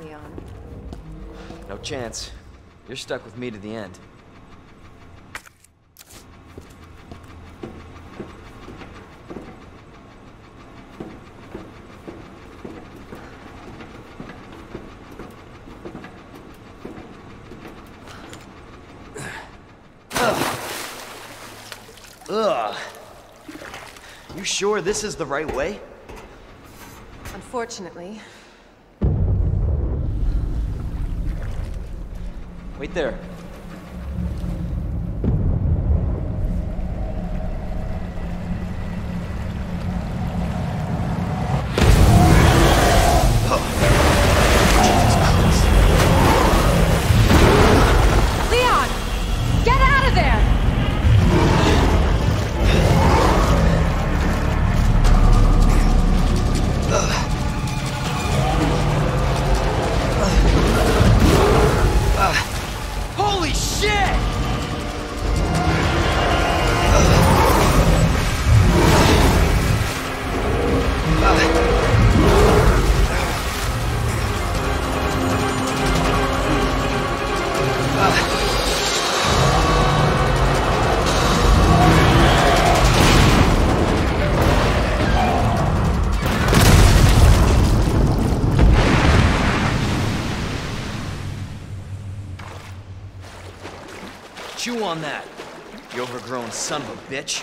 Leon. No chance. You're stuck with me to the end. Ugh. You sure this is the right way? Unfortunately. There. Son of a bitch.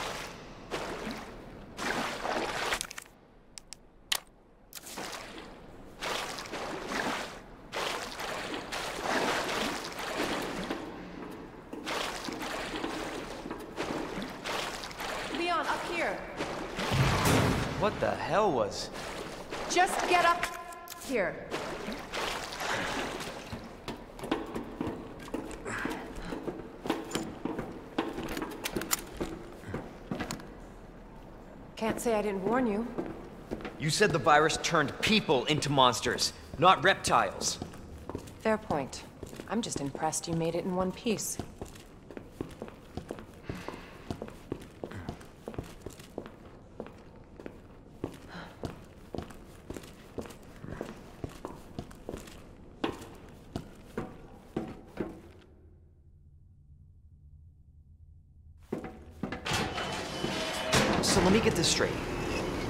Leon, up here. What the hell was... Just get up here. Can't say I didn't warn you. You said the virus turned people into monsters, not reptiles. Fair point. I'm just impressed you made it in one piece. So let me get this straight.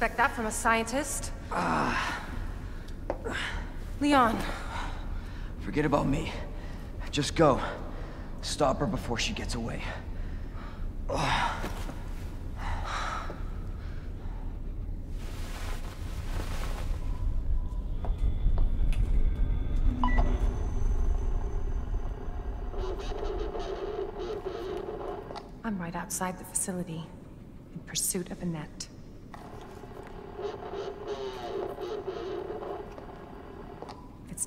Expect that from a scientist. Ah Leon, Forget about me. Just go. Stop her before she gets away. I'm right outside the facility, in pursuit of Annette.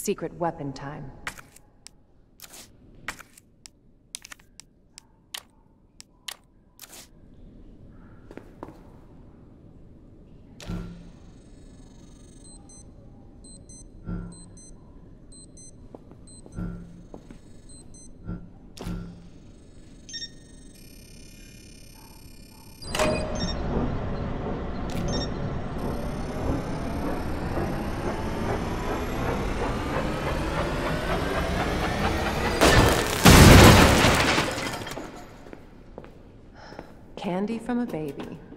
secret weapon time. From a baby.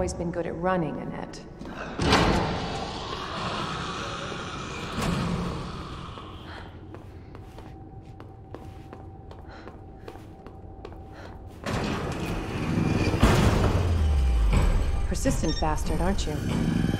Always been good at running, Annette. Persistent bastard, aren't you?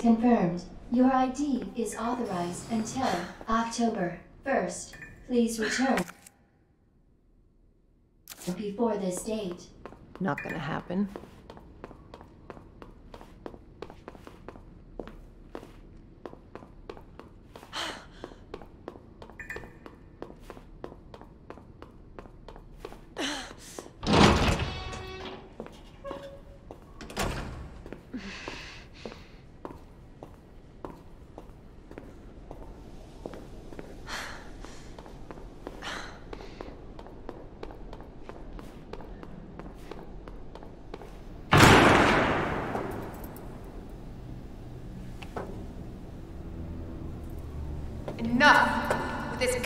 Confirmed. Your ID is authorized until October 1st. Please return before this date. Not gonna happen. Enough with this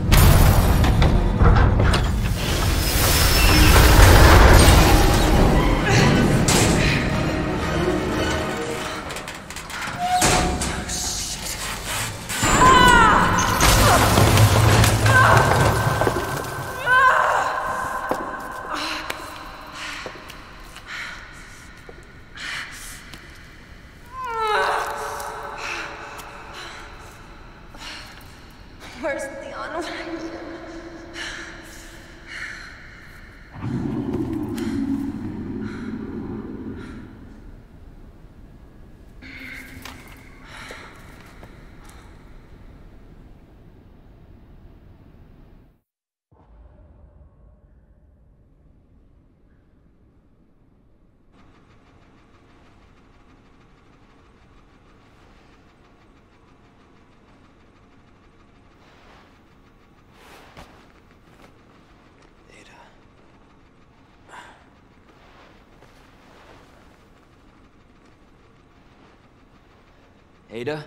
Ada?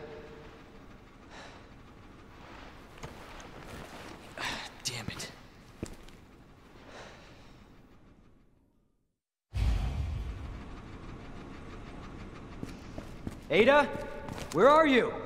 Damn it. Ada? Where are you?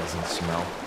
pleasant smell. Né?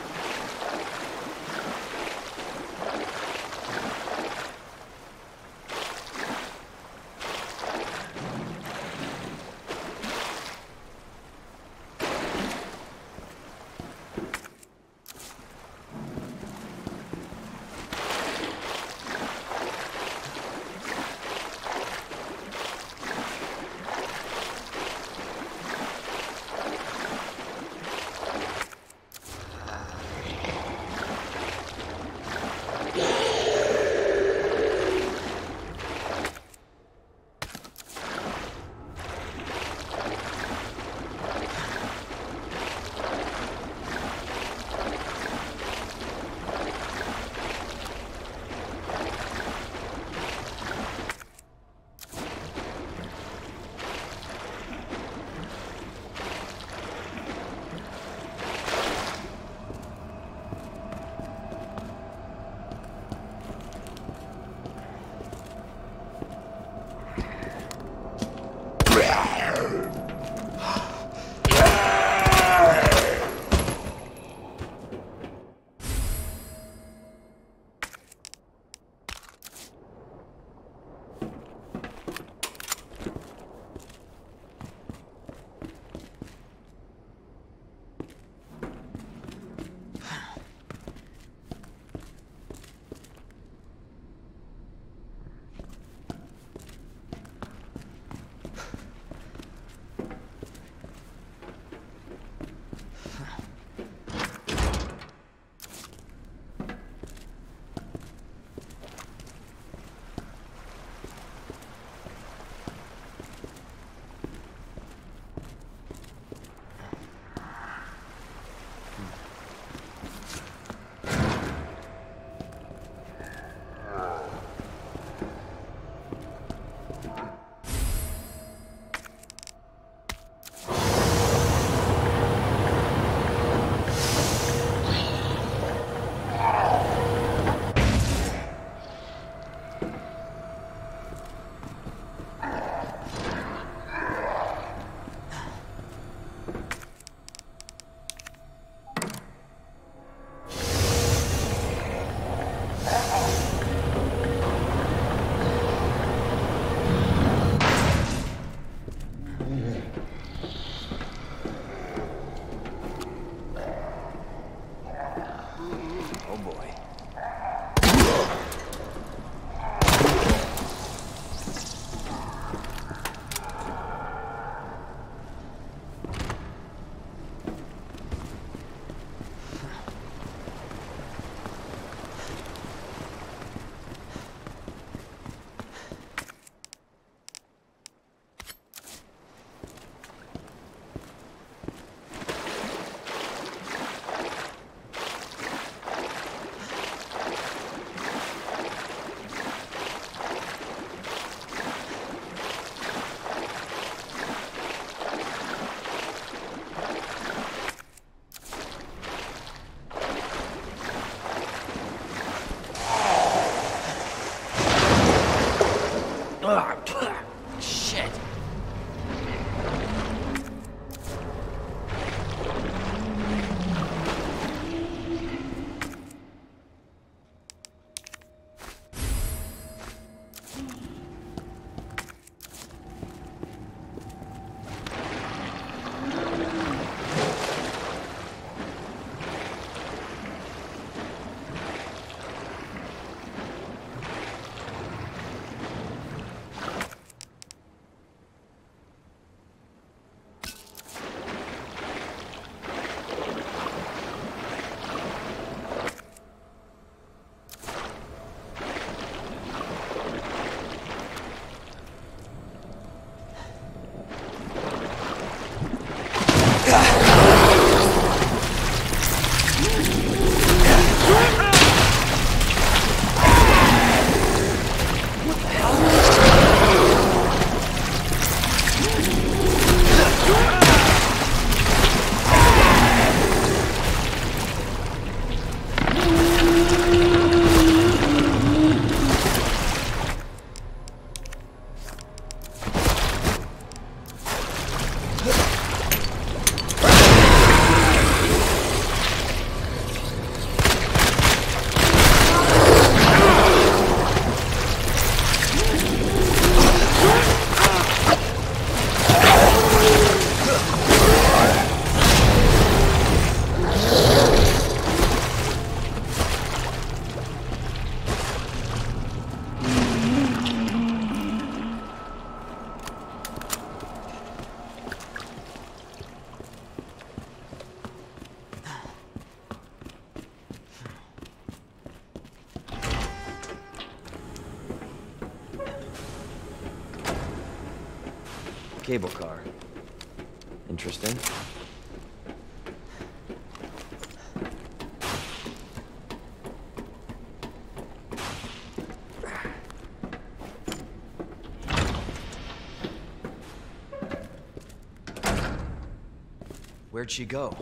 Where'd she go?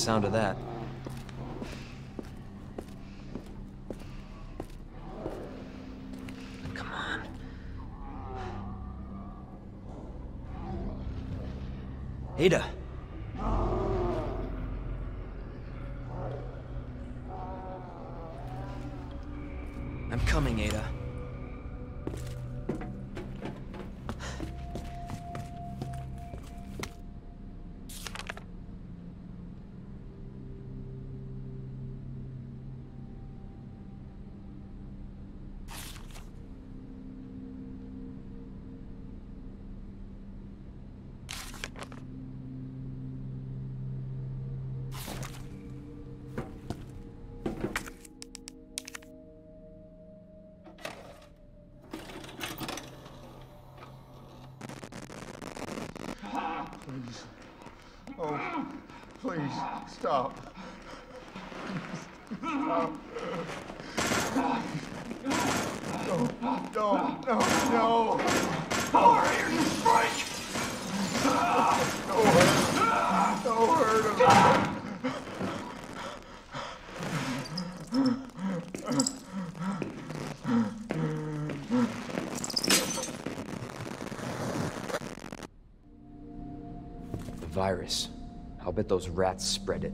Sound of that. Please, stop. Stop. No, no, no, no. Power here, you freak! Hurt, don't hurt him. I'll those rats spread it.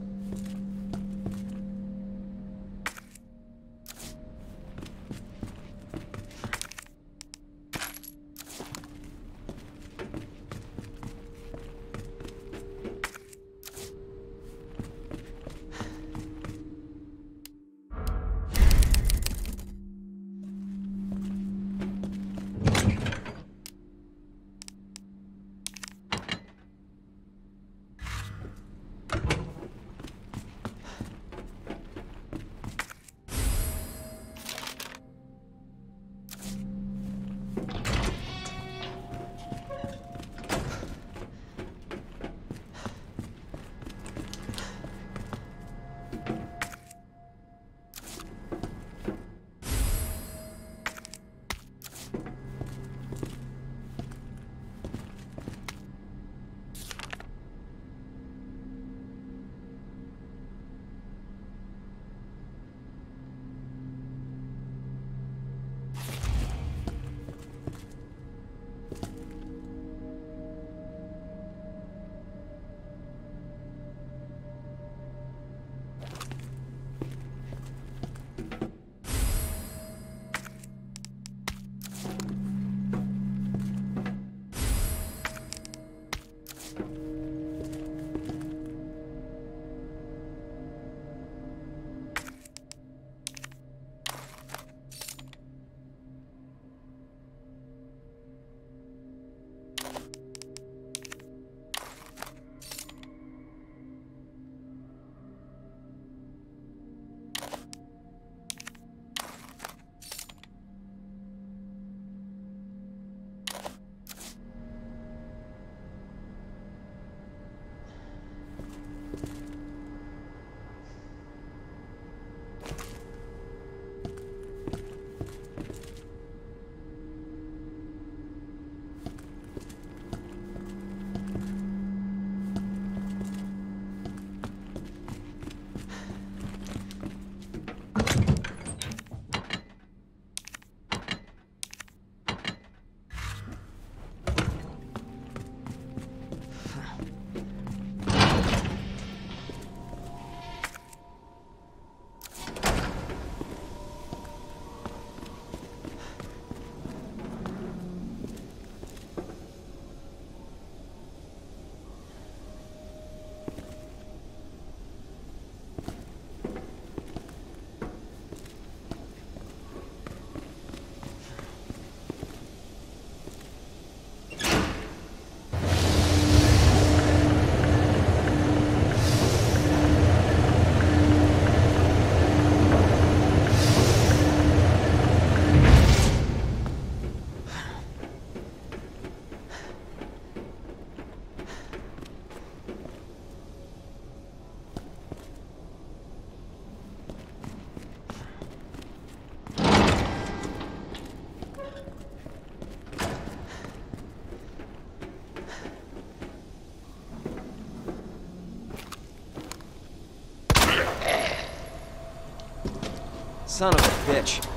Son of a bitch.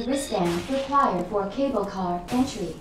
Wristband required for cable car entry.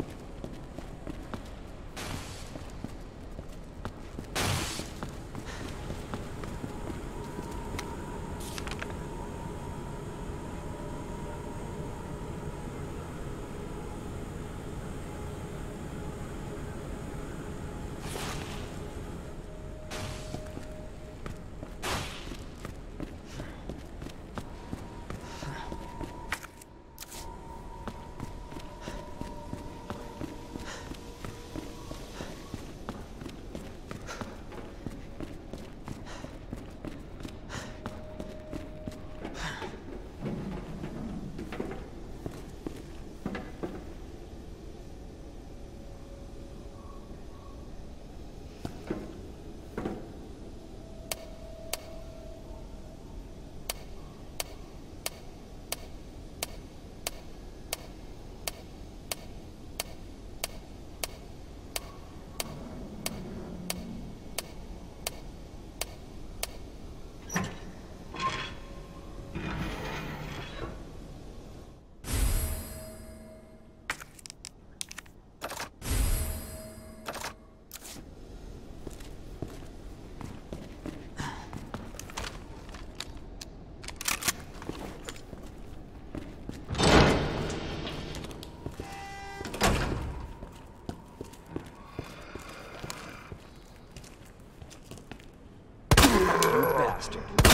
You bastard.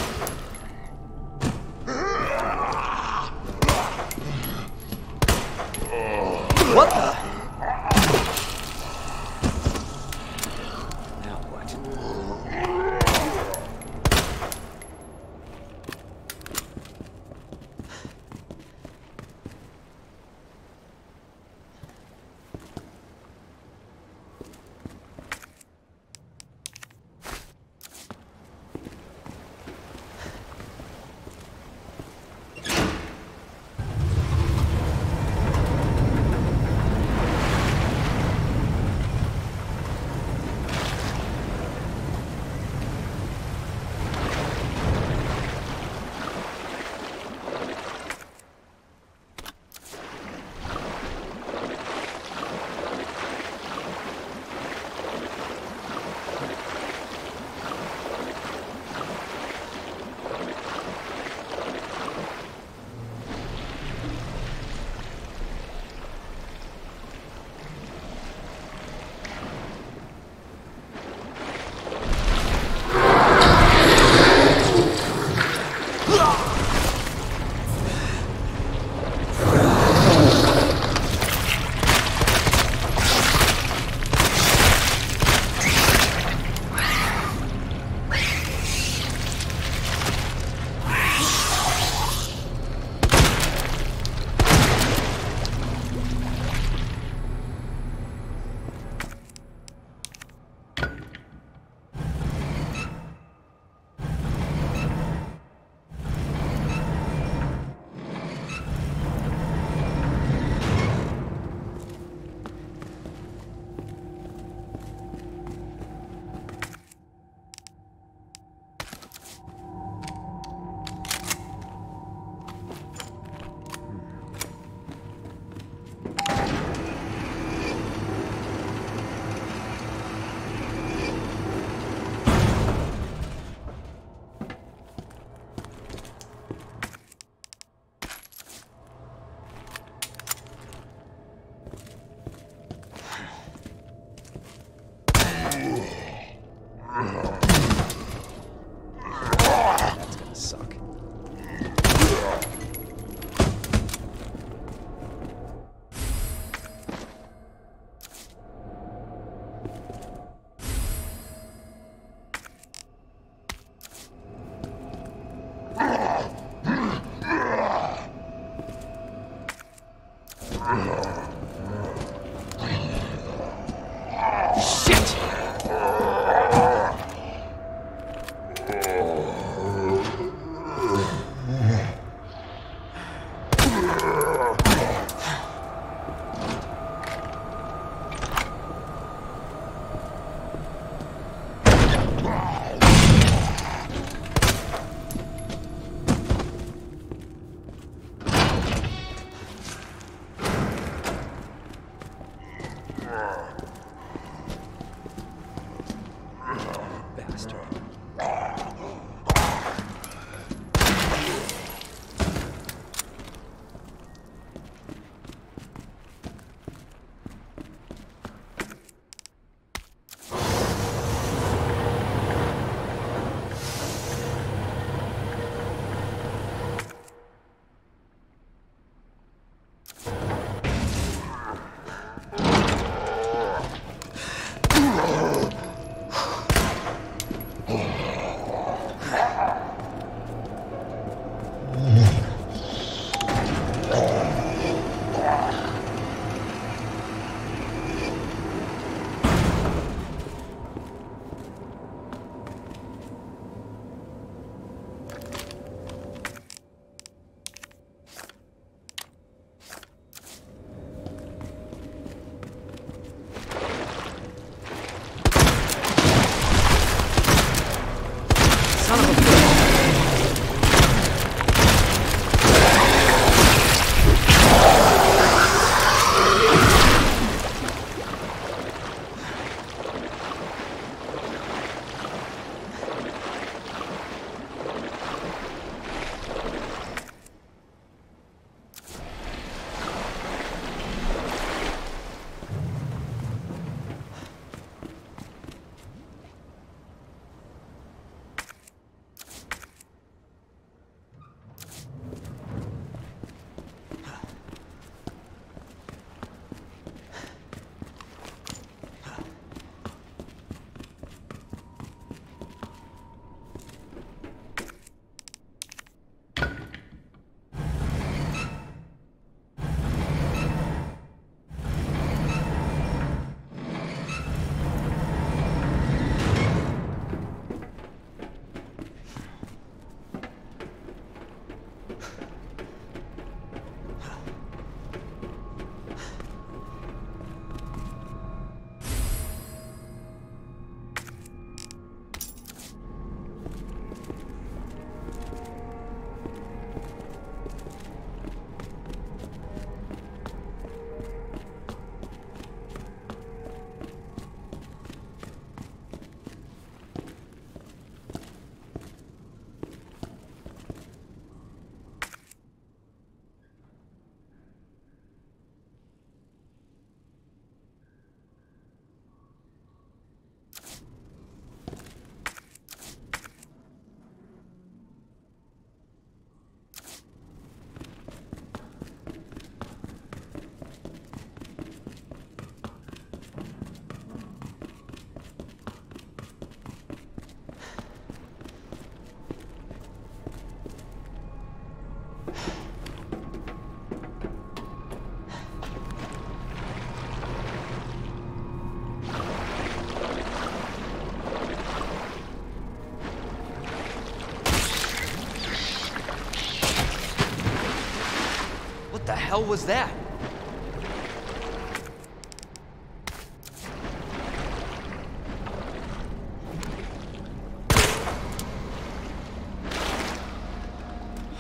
Hell was that?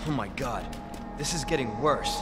Oh my god, this is getting worse.